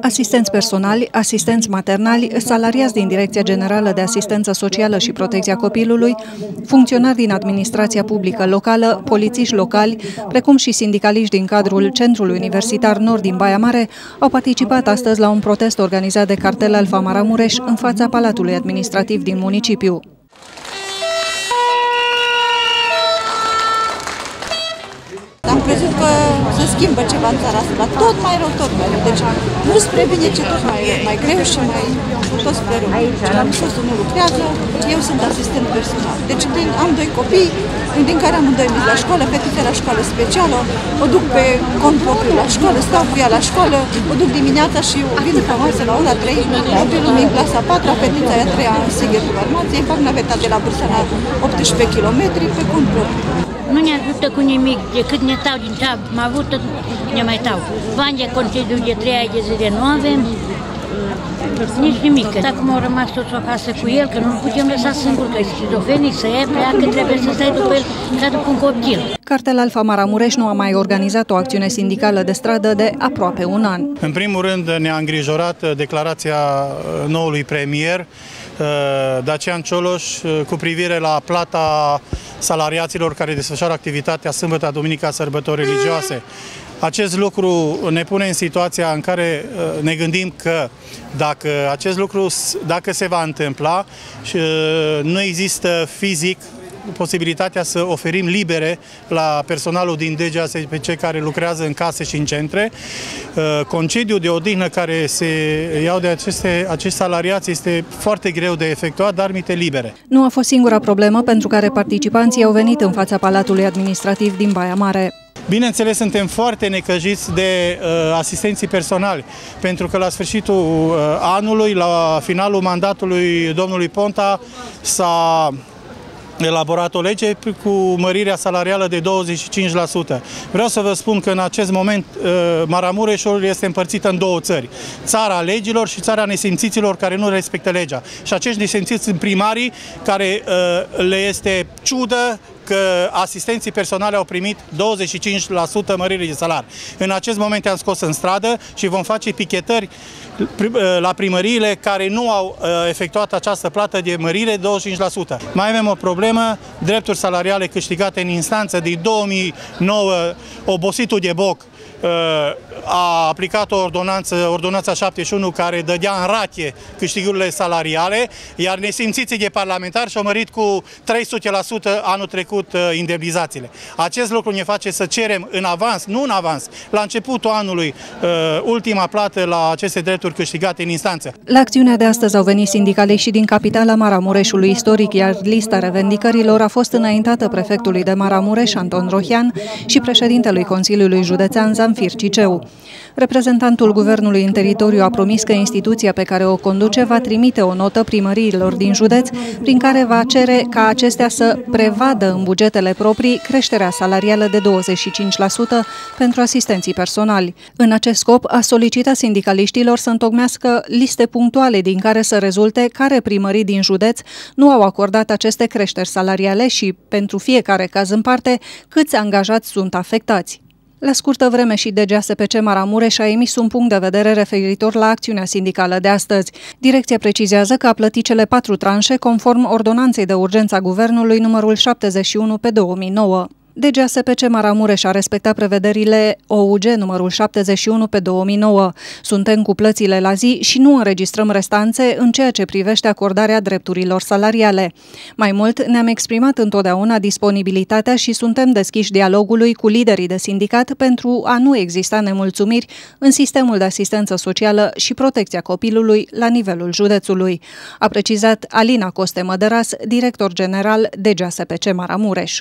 Asistenți personali, asistenți maternali, salariați din Direcția Generală de Asistență Socială și Protecția Copilului, funcționari din administrația publică locală, polițiști locali, precum și sindicaliști din cadrul Centrului Universitar Nord din Baia Mare, au participat astăzi la un protest organizat de cartel Alfa Maramureș în fața Palatului Administrativ din municipiu. Am crezut că se schimbă ceva în țara asta, dar tot mai rău, tot mai rău. Deci nu spre bine, ci tot mai, mai greu și mai tot spre rău. Am spus nu lucrează, eu sunt asistent personal. Deci din, am doi copii, din care amândoi merg la școală, fetița la școală specială, o duc pe cont propriu la școală, stau cu ea la școală, o duc dimineața și vin după masă la ora 3, copilul meu în clasa 4, fetița aia 3 în Sigher cu farmație, fac naveta de la Bursa la 18 km pe cont propriu. Nu ne ajută cu nimic, decât ne tau din ce am avut, ne mai tau. Bani de concediu de 3 ani de zile nu avem, nici nimic. Acum au rămas toți acasă cu el, că nu putem lăsa singur, că e schizofrenic, să ia pleacă, trebuie să stai după el ca după un copil. Cartel Alfa Maramureș nu a mai organizat o acțiune sindicală de stradă de aproape un an. În primul rând ne-a îngrijorat declarația noului premier, Dacian Cioloș, cu privire la plata salariaților care desfășoară activitatea sâmbătă, duminica, sărbători religioase. Acest lucru ne pune în situația în care uh, ne gândim că dacă acest lucru dacă se va întâmpla și uh, nu există fizic posibilitatea să oferim libere la personalul din DGASPC care lucrează în case și în centre. Uh, concediul de odihnă care se iau de aceste, acești salariați este foarte greu de efectuat, dar mite libere. Nu a fost singura problemă pentru care participanții au venit în fața Palatului Administrativ din Baia Mare. Bineînțeles, suntem foarte necăjiți de uh, asistenții personali, pentru că la sfârșitul uh, anului, la finalul mandatului domnului Ponta, s-a elaborat o lege cu mărirea salarială de 25%. Vreau să vă spun că în acest moment uh, Maramureșul este împărțită în două țări. Țara legilor și țara nesimțiților care nu respectă legea. Și acești nesimțiți sunt primarii care uh, le este ciudă că asistenții personale au primit 25% mărire de salar. În acest moment am scos în stradă și vom face pichetări la primăriile care nu au uh, efectuat această plată de mărire 25%. Mai avem o problemă, drepturi salariale câștigate în instanță din 2009, obositul de boc, uh, a aplicat o ordonanță, ordonanța 71 care dădea în ratie câștigurile salariale, iar nesimțiții de parlamentari și-au mărit cu 300% anul trecut uh, indemnizațiile. Acest lucru ne face să cerem în avans, nu în avans, la începutul anului, ultima plată la aceste drepturi drepturi câștigate în instanță. La acțiunea de astăzi au venit sindicaliști și din capitala Maramureșului istoric, iar lista revendicărilor a fost înaintată prefectului de Maramureș, Anton Rohian, și președintelui Consiliului Județean, Zamfir Ciceu. Reprezentantul guvernului în teritoriu a promis că instituția pe care o conduce va trimite o notă primăriilor din județ, prin care va cere ca acestea să prevadă în bugetele proprii creșterea salarială de 25% pentru asistenții personali. În acest scop, a solicitat sindicaliștilor să întocmească liste punctuale din care să rezulte care primării din județ nu au acordat aceste creșteri salariale și, pentru fiecare caz în parte, câți angajați sunt afectați. La scurtă vreme și DGSPC Maramureș a emis un punct de vedere referitor la acțiunea sindicală de astăzi. Direcția precizează că a plătit cele patru tranșe conform ordonanței de urgență a Guvernului numărul 71 pe 2009. DGSPC Maramureș a respectat prevederile OUG numărul 71 pe 2009. Suntem cu plățile la zi și nu înregistrăm restanțe în ceea ce privește acordarea drepturilor salariale. Mai mult, ne-am exprimat întotdeauna disponibilitatea și suntem deschiși dialogului cu liderii de sindicat pentru a nu exista nemulțumiri în sistemul de asistență socială și protecția copilului la nivelul județului, a precizat Alina Coste Mădăras, director general DGSPC Maramureș.